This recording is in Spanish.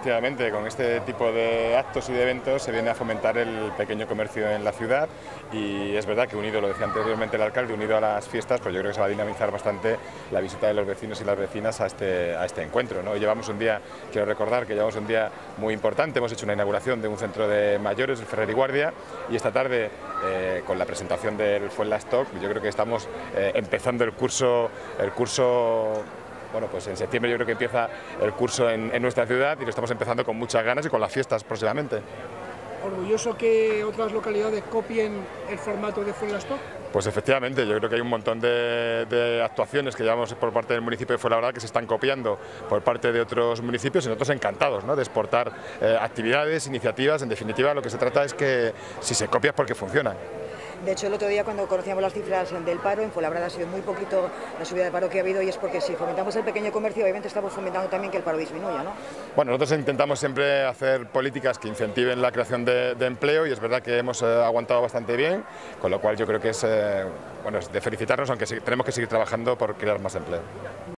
Efectivamente, con este tipo de actos y de eventos se viene a fomentar el pequeño comercio en la ciudad y es verdad que unido, lo decía anteriormente el alcalde, unido a las fiestas, pues yo creo que se va a dinamizar bastante la visita de los vecinos y las vecinas a este, a este encuentro. Llevamos un día, quiero recordar que llevamos un día muy importante, hemos hecho una inauguración de un centro de mayores, el Ferrer y Guardia, y esta tarde eh, con la presentación del Fuenlastock, yo creo que estamos eh, empezando el curso, el curso bueno, pues en septiembre yo creo que empieza el curso en, nuestra ciudad y lo estamos empezando con muchas ganas y con las fiestas próximamente. ¿Orgulloso que otras localidades copien el formato de Fuenlastock? Pues efectivamente, yo creo que hay un montón de, actuaciones que llevamos por parte del municipio de Fuenlabrada que se están copiando por parte de otros municipios y nosotros encantados ¿no? de exportar eh, actividades, iniciativas, en definitiva lo que se trata es que si se copia es porque funciona. De hecho, el otro día cuando conocíamos las cifras del paro, en Fuenlabrada ha sido muy poquito la subida de paro que ha habido y es porque si fomentamos el pequeño comercio, obviamente estamos fomentando también que el paro disminuya, ¿no? Bueno, nosotros intentamos siempre hacer políticas que incentiven la creación de, empleo y es verdad que hemos eh, aguantado bastante bien, con lo cual yo creo que es, eh, bueno, es de felicitarnos, aunque tenemos que seguir trabajando por crear más empleo.